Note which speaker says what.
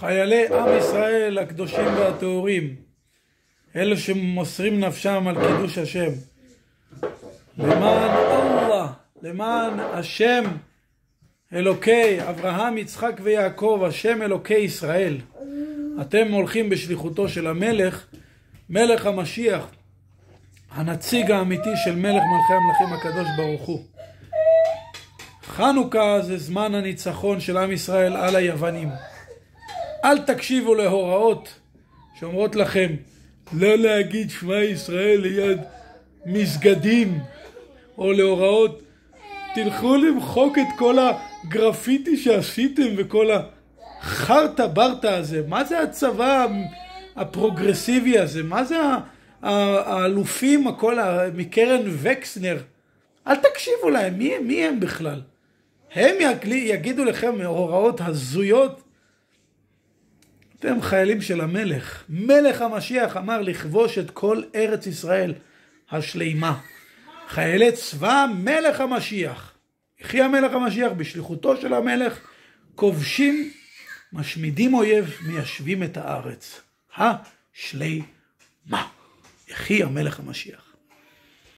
Speaker 1: חיילי עם ישראל הקדושים והטהורים, אלה שמוסרים נפשם על קידוש השם, למען אללה, למען השם אלוקי אברהם, יצחק ויעקב, השם אלוקי ישראל. אתם הולכים בשליחותו של המלך, מלך המשיח, הנציג האמיתי של מלך מלכי המלכים הקדוש ברוך הוא. חנוכה זה זמן הניצחון של עם ישראל על היוונים. אל תקשיבו להוראות שאומרות לכם לא להגיד שמע ישראל ליד מסגדים, או להוראות תלכו למחוק את כל הגרפיטי שעשיתם וכל החרטה ברטה הזה. מה זה הצבא הפרוגרסיבי הזה? מה זה האלופים, הכל מקרן וקסנר? אל תקשיבו להם, מי, מי הם בכלל? הם יגידו לכם הוראות הזויות אתם חיילים של המלך. מלך המשיח אמר לכבוש את כל ארץ ישראל השלימה. חיילי צבא מלך המשיח. יחי המלך המשיח בשליחותו של המלך, כובשים, משמידים אויב, מיישבים את הארץ. השלימה. יחי המלך המשיח.